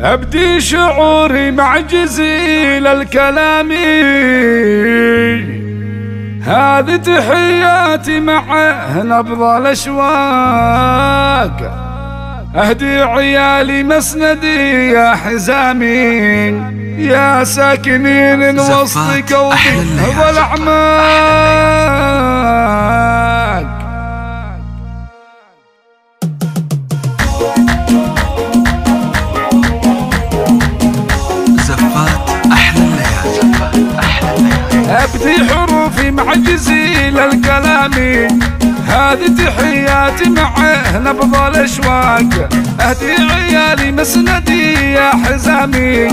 أبدي شعوري مع جزيل الكلام. هذه تحياتي مع نبض الأشواق أهدي عيالي مسندي يا حزامي. يا ساكنين وسط قومي والأعماق جزيل الكلام. هذه تحياتي مع نبض الأشواق. أهدي عيالي مسندي يا حزامي.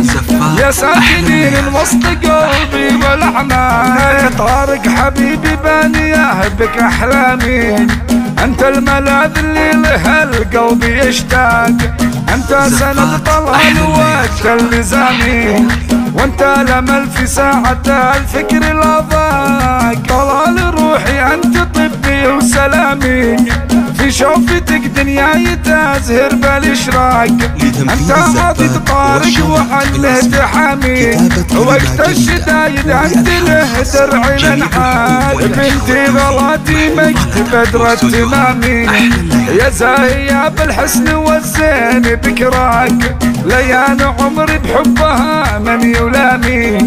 يا ساكنين وسط قلبي والاحمال طارق حبيبي بانيه بك أحلامي. أنت الملاذ اللي له القلب يشتاق. أنت سند طلال وقت اللزامي وأنت الامل في ساعة الفكر الاضاق طلال روحي أنت طبي وسلامي. في شوفتك دنياي تزهر بالاشراق أنت عاطي طارق وعنه تحامي وقت الشدايد أنت له درع الانحاد بنتي غلاتي مجد بدر التمامي يا زاهية بالحسن والزين بكراك. ليان عمري بحبها من يولامي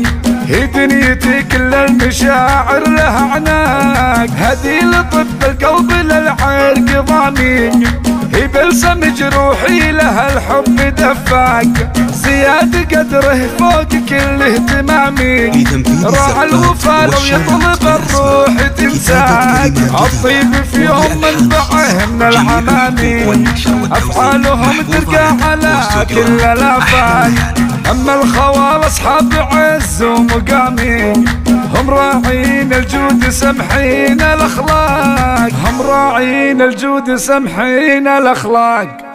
هي دنيتي كل المشاعر لها عناق هدي لطب القلب للعرق ضامي هي بلسم جروحي لها الحب دفاق زياد قدره فوق كل اهتمامي. راح الوفا لو يطلب الروح تنساك الطيب فيهم منبعه من العمامي أفعالهم ترقى على كل الآفاق. أما الخوال أصحاب عز ومقامي. هم راعين الجود سمحين الأخلاق. هم راعين الجود سمحين الأخلاق.